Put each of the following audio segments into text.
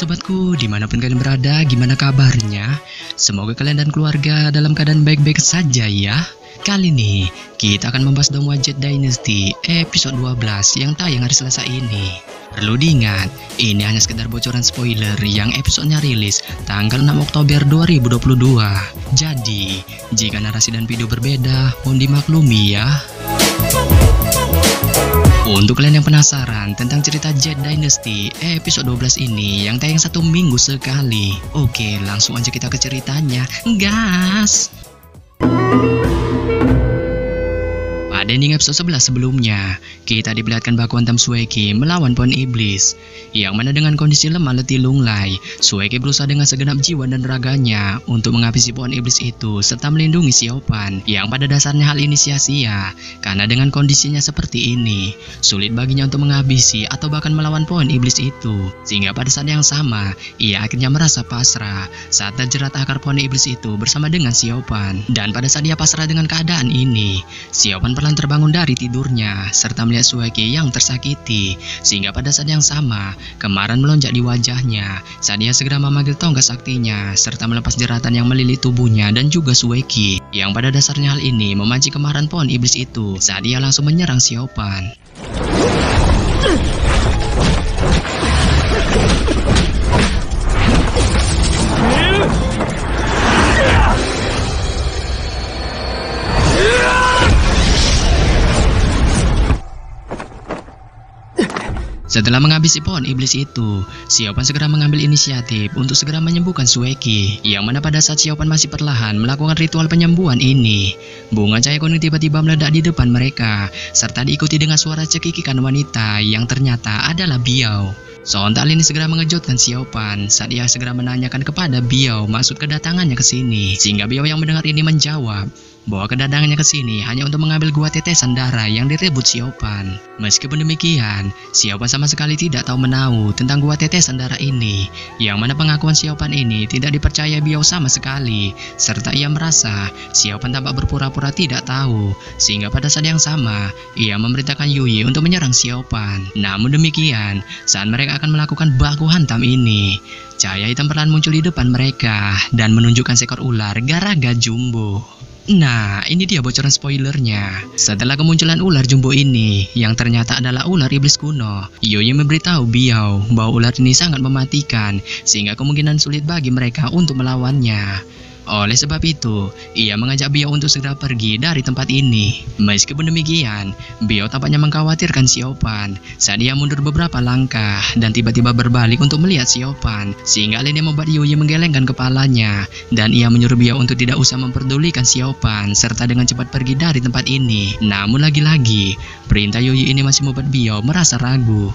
sobatku, di mana pun kalian berada, gimana kabarnya? Semoga kalian dan keluarga dalam keadaan baik-baik saja ya. Kali ini, kita akan membahas Dongwa Jet Dynasty episode 12 yang tayang hari Selasa ini. Perlu diingat, ini hanya sekedar bocoran spoiler yang episodenya rilis tanggal 6 Oktober 2022. Jadi, jika narasi dan video berbeda, mohon dimaklumi ya. Untuk kalian yang penasaran tentang cerita Jet Dynasty episode 12 ini yang tayang satu minggu sekali Oke langsung aja kita ke ceritanya Gas! Pada ending episode 11 sebelumnya, kita diperlihatkan bahwa Quantum Sueki melawan pohon iblis. Yang mana dengan kondisi lemah letih lunglai, Sueki berusaha dengan segenap jiwa dan raganya untuk menghabisi pohon iblis itu serta melindungi Siopan. Yang pada dasarnya hal ini sia-sia, karena dengan kondisinya seperti ini, sulit baginya untuk menghabisi atau bahkan melawan pohon iblis itu. Sehingga pada saat yang sama, ia akhirnya merasa pasrah saat terjerat akar pohon iblis itu bersama dengan Siopan. Dan pada saat dia pasrah dengan keadaan ini, Siopan perlahan terbangun dari tidurnya serta melihat Sueki yang tersakiti sehingga pada saat yang sama kemarahan melonjak di wajahnya saat dia segera memanggil tongkat saktinya serta melepas jeratan yang melilit tubuhnya dan juga Sueki yang pada dasarnya hal ini memancing kemarahan pohon iblis itu saat dia langsung menyerang Siopan. Setelah menghabisi pohon iblis itu, Siopan segera mengambil inisiatif untuk segera menyembuhkan Sueki, yang mana pada saat Siopan masih perlahan melakukan ritual penyembuhan ini, bunga cahaya kuning tiba-tiba meledak di depan mereka, serta diikuti dengan suara cekikikan wanita yang ternyata adalah Biao. Sontak ini segera mengejutkan Siopan saat ia segera menanyakan kepada Biao maksud kedatangannya ke sini, sehingga Biao yang mendengar ini menjawab, bahwa kedatangannya ke sini hanya untuk mengambil gua tetesan darah yang direbut Siopan. Meskipun demikian, Siopan sama sekali tidak tahu menahu tentang gua tetesan darah ini, yang mana pengakuan Siopan ini tidak dipercaya Biao sama sekali, serta ia merasa Siopan tampak berpura-pura tidak tahu, sehingga pada saat yang sama, ia memerintahkan Yui untuk menyerang Siopan. Namun demikian, saat mereka akan melakukan baku hantam ini, cahaya hitam perlahan muncul di depan mereka dan menunjukkan seekor ular garaga jumbo. Nah, ini dia bocoran spoilernya. Setelah kemunculan ular jumbo ini, yang ternyata adalah ular iblis kuno, Yoyi memberitahu Biao bahwa ular ini sangat mematikan, sehingga kemungkinan sulit bagi mereka untuk melawannya. Oleh sebab itu, ia mengajak Biao untuk segera pergi dari tempat ini. Meskipun demikian, Biao tampaknya mengkhawatirkan Siopan saat ia mundur beberapa langkah dan tiba-tiba berbalik untuk melihat Siopan, sehingga ini membuat Yuyi menggelengkan kepalanya dan ia menyuruh Biao untuk tidak usah memperdulikan Siopan serta dengan cepat pergi dari tempat ini. Namun lagi-lagi, perintah Yuyi ini masih membuat Biao merasa ragu.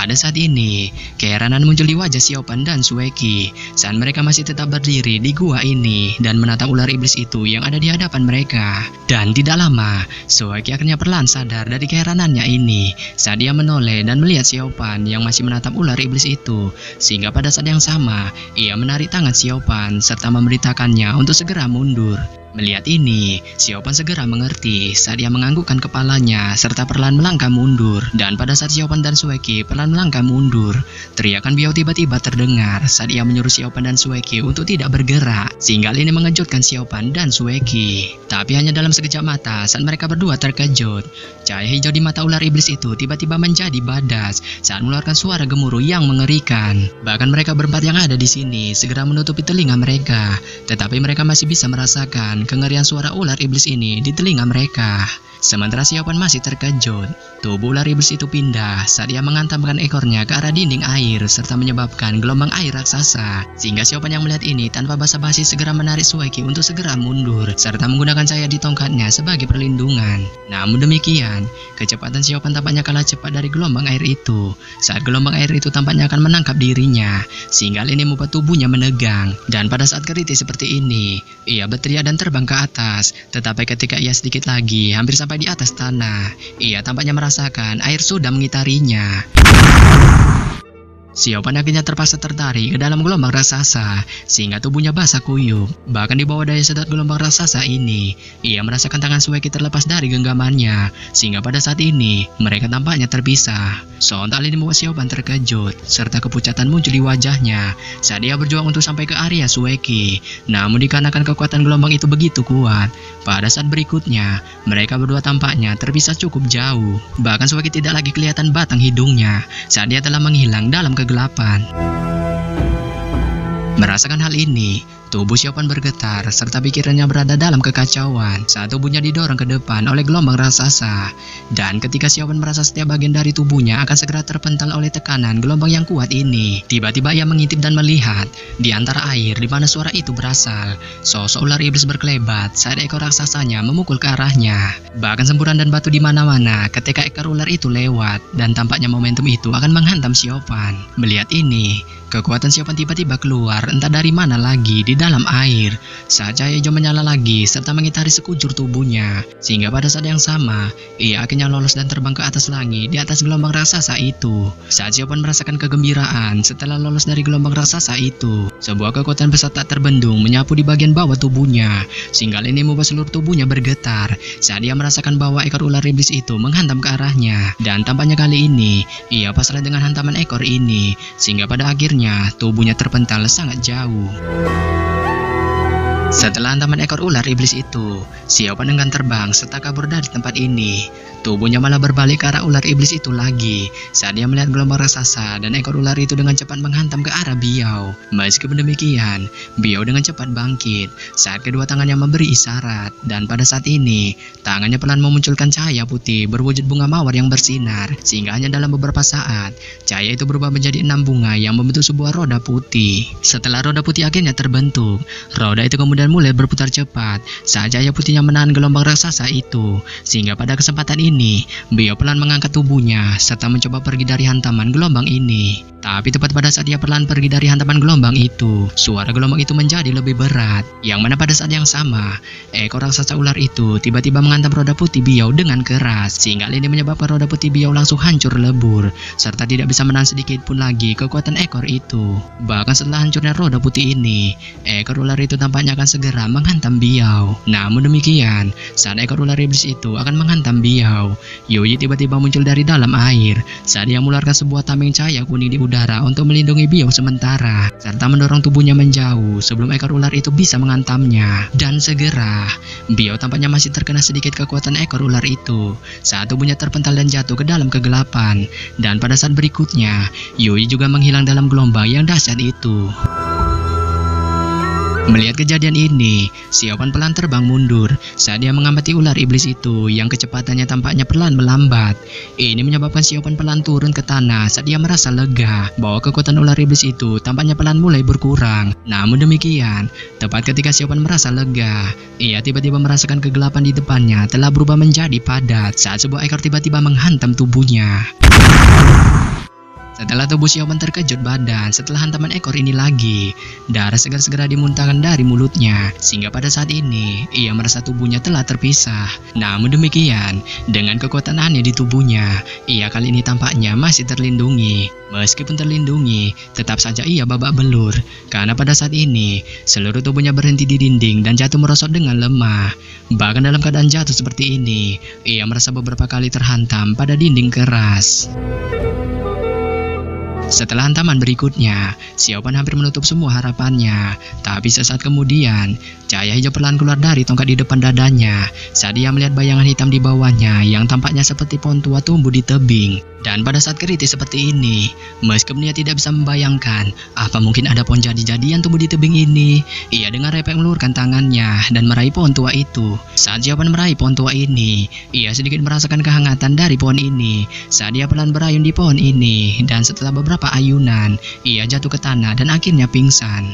Pada saat ini, keheranan muncul di wajah Siopan dan Sueki saat mereka masih tetap berdiri di gua ini dan menatap ular iblis itu yang ada di hadapan mereka. Dan tidak lama, Sueki akhirnya perlahan sadar dari keheranannya ini saat dia menoleh dan melihat Siopan yang masih menatap ular iblis itu. Sehingga pada saat yang sama, ia menarik tangan Siopan serta memberitakannya untuk segera mundur. Melihat ini, Siopan segera mengerti saat dia menganggukkan kepalanya serta perlahan melangkah mundur. Dan pada saat Siopan dan Sueki perlahan melangkah mundur, teriakan Biao tiba-tiba terdengar saat ia menyuruh Siopan dan Sueki untuk tidak bergerak. Sehingga ini mengejutkan Siopan dan Sueki. Tapi hanya dalam sekejap mata saat mereka berdua terkejut, cahaya hijau di mata ular iblis itu tiba-tiba menjadi badas saat mengeluarkan suara gemuruh yang mengerikan. Bahkan mereka berempat yang ada di sini segera menutupi telinga mereka, tetapi mereka masih bisa merasakan kengerian suara ular iblis ini di telinga mereka. Sementara Siopan masih terkejut, tubuh ular iblis itu pindah saat ia mengantamkan ekornya ke arah dinding air serta menyebabkan gelombang air raksasa. Sehingga Siopan yang melihat ini tanpa basa-basi segera menarik Sueki untuk segera mundur serta menggunakan cahaya di tongkatnya sebagai perlindungan. Namun demikian, kecepatan Siopan tampaknya kalah cepat dari gelombang air itu. Saat gelombang air itu tampaknya akan menangkap dirinya, sehingga ini membuat tubuhnya menegang. Dan pada saat kritis seperti ini, ia berteriak dan terbang ke atas. Tetapi ketika ia sedikit lagi, hampir sampai di atas tanah, ia tampaknya merasakan air sudah mengitarinya. Siopan akhirnya terpaksa tertarik ke dalam gelombang raksasa, sehingga tubuhnya basah kuyup. Bahkan di bawah daya sedot gelombang raksasa ini, ia merasakan tangan Sueki terlepas dari genggamannya, sehingga pada saat ini, mereka tampaknya terpisah. Sontak ini membuat Siopan terkejut, serta kepucatan muncul di wajahnya saat dia berjuang untuk sampai ke area Sueki. Namun dikarenakan kekuatan gelombang itu begitu kuat, pada saat berikutnya, mereka berdua tampaknya terpisah cukup jauh. Bahkan Sueki tidak lagi kelihatan batang hidungnya, saat dia telah menghilang dalam kegelapan. Merasakan hal ini, Tubuh Siopan bergetar, serta pikirannya berada dalam kekacauan saat tubuhnya didorong ke depan oleh gelombang raksasa. Dan ketika Siopan merasa setiap bagian dari tubuhnya akan segera terpental oleh tekanan gelombang yang kuat ini, tiba-tiba ia mengintip dan melihat di antara air di mana suara itu berasal. Sosok ular iblis berkelebat saat ekor raksasanya memukul ke arahnya. Bahkan semburan dan batu di mana-mana ketika ekor ular itu lewat dan tampaknya momentum itu akan menghantam Siopan. Melihat ini, Kekuatan Siopan tiba-tiba keluar entah dari mana lagi di dalam air saat cahaya hijau menyala lagi serta mengitari sekujur tubuhnya. Sehingga pada saat yang sama, ia akhirnya lolos dan terbang ke atas langit di atas gelombang raksasa itu. Saat Siopan merasakan kegembiraan setelah lolos dari gelombang raksasa itu, sebuah kekuatan besar tak terbendung menyapu di bagian bawah tubuhnya. Sehingga ini membuat seluruh tubuhnya bergetar saat dia merasakan bahwa ekor ular iblis itu menghantam ke arahnya. Dan tampaknya kali ini, ia pasrah dengan hantaman ekor ini. Sehingga pada akhirnya akhirnya tubuhnya terpental sangat jauh. Setelah hantaman ekor ular iblis itu, Siopan dengan terbang serta kabur dari tempat ini. Tubuhnya malah berbalik ke arah ular iblis itu lagi saat dia melihat gelombang raksasa dan ekor ular itu dengan cepat menghantam ke arah Biau. Meskipun demikian, Biau dengan cepat bangkit saat kedua tangannya memberi isyarat dan pada saat ini, tangannya pelan memunculkan cahaya putih berwujud bunga mawar yang bersinar sehingga hanya dalam beberapa saat, cahaya itu berubah menjadi enam bunga yang membentuk sebuah roda putih. Setelah roda putih akhirnya terbentuk, roda itu kemudian mulai berputar cepat saat cahaya putihnya menahan gelombang raksasa itu sehingga pada kesempatan ini ini, beliau pelan mengangkat tubuhnya serta mencoba pergi dari hantaman gelombang ini. Tapi tepat pada saat dia perlahan pergi dari hantaman gelombang itu, suara gelombang itu menjadi lebih berat. Yang mana pada saat yang sama, ekor raksasa ular itu tiba-tiba menghantam roda putih Biau dengan keras, sehingga ini menyebabkan roda putih Biau langsung hancur lebur, serta tidak bisa menahan sedikit pun lagi kekuatan ekor itu. Bahkan setelah hancurnya roda putih ini, ekor ular itu tampaknya akan segera menghantam Biau. Namun demikian, saat ekor ular iblis itu akan menghantam Biau, Yoyi tiba-tiba muncul dari dalam air saat dia mengeluarkan sebuah tameng cahaya kuning di udara untuk melindungi Biau sementara, serta mendorong tubuhnya menjauh sebelum ekor ular itu bisa mengantamnya. Dan segera, Biau tampaknya masih terkena sedikit kekuatan ekor ular itu saat tubuhnya terpental dan jatuh ke dalam kegelapan. Dan pada saat berikutnya, Yui juga menghilang dalam gelombang yang dahsyat itu. Melihat kejadian ini, Siopan pelan terbang mundur saat dia mengamati ular iblis itu yang kecepatannya tampaknya pelan melambat. Ini menyebabkan Siopan pelan turun ke tanah saat dia merasa lega bahwa kekuatan ular iblis itu tampaknya pelan mulai berkurang. Namun demikian, tepat ketika Siopan merasa lega, ia tiba-tiba merasakan kegelapan di depannya telah berubah menjadi padat saat sebuah ekor tiba-tiba menghantam tubuhnya. Setelah tubuh Xiaoman terkejut badan setelah hantaman ekor ini lagi, darah segar segera dimuntahkan dari mulutnya, sehingga pada saat ini ia merasa tubuhnya telah terpisah. Namun demikian, dengan kekuatan aneh di tubuhnya, ia kali ini tampaknya masih terlindungi. Meskipun terlindungi, tetap saja ia babak belur, karena pada saat ini seluruh tubuhnya berhenti di dinding dan jatuh merosot dengan lemah. Bahkan dalam keadaan jatuh seperti ini, ia merasa beberapa kali terhantam pada dinding keras. Setelah hantaman berikutnya, Xiaopan hampir menutup semua harapannya. Tapi sesaat kemudian, cahaya hijau perlahan keluar dari tongkat di depan dadanya saat dia melihat bayangan hitam di bawahnya yang tampaknya seperti pohon tua tumbuh di tebing. Dan pada saat kritis seperti ini, meskipun ia tidak bisa membayangkan apa mungkin ada pohon jadi-jadian tumbuh di tebing ini, ia dengan repek melurkan tangannya dan meraih pohon tua itu. Saat Xiaopan meraih pohon tua ini, ia sedikit merasakan kehangatan dari pohon ini saat dia pelan berayun di pohon ini dan setelah beberapa ayunan, ia jatuh ke tanah dan akhirnya pingsan.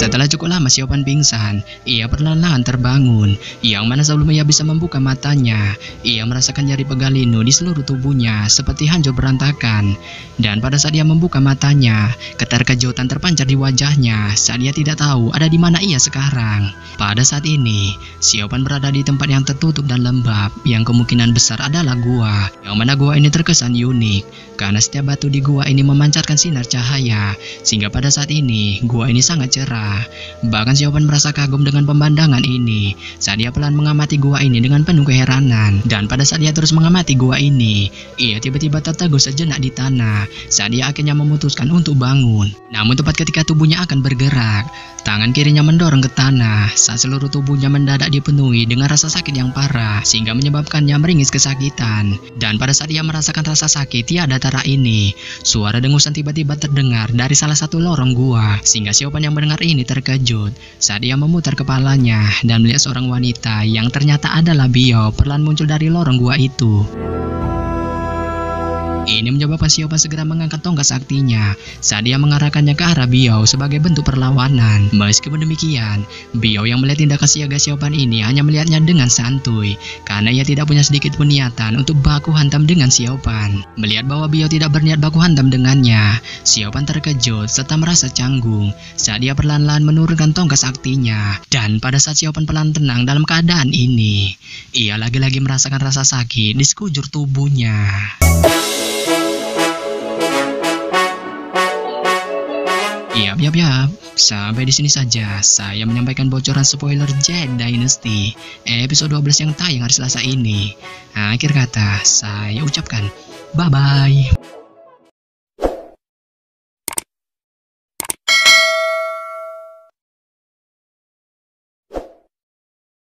Setelah cukup lama Siopan pingsan, ia perlahan-lahan terbangun, yang mana sebelum ia bisa membuka matanya, ia merasakan nyeri pegalinu di seluruh tubuhnya seperti hancur berantakan. Dan pada saat ia membuka matanya, keterkejutan terpancar di wajahnya saat ia tidak tahu ada di mana ia sekarang. Pada saat ini, Siopan berada di tempat yang tertutup dan lembab, yang kemungkinan besar adalah gua, yang mana gua ini terkesan unik, karena setiap batu di gua ini memancarkan sinar cahaya, sehingga pada saat ini gua ini sangat cerah. Bahkan Siopan merasa kagum dengan pemandangan ini saat dia pelan mengamati gua ini dengan penuh keheranan. Dan pada saat dia terus mengamati gua ini, ia tiba-tiba tertegun sejenak di tanah saat dia akhirnya memutuskan untuk bangun. Namun tepat ketika tubuhnya akan bergerak, tangan kirinya mendorong ke tanah saat seluruh tubuhnya mendadak dipenuhi dengan rasa sakit yang parah sehingga menyebabkannya meringis kesakitan. Dan pada saat ia merasakan rasa sakit tiada tara ini, suara dengusan tiba-tiba terdengar dari salah satu lorong gua sehingga Siopan yang mendengar ini terkejut saat ia memutar kepalanya dan melihat seorang wanita yang ternyata adalah Bio perlahan muncul dari lorong gua itu. Ini menyebabkan Siopan segera mengangkat tongkat saktinya saat dia mengarahkannya ke arah Biao sebagai bentuk perlawanan. Meskipun demikian, Biao yang melihat tindakan siaga Siopan ini hanya melihatnya dengan santuy karena ia tidak punya sedikit pun niatan untuk baku hantam dengan Siopan. Melihat bahwa Biao tidak berniat baku hantam dengannya, Siopan terkejut serta merasa canggung saat dia perlahan-lahan menurunkan tongkat saktinya. Dan pada saat Siopan pelan tenang dalam keadaan ini, ia lagi-lagi merasakan rasa sakit di sekujur tubuhnya. Yap, yap, yap. Sampai di sini saja saya menyampaikan bocoran spoiler Jedi Dynasty episode 12 yang tayang hari Selasa ini. Akhir kata, saya ucapkan bye-bye.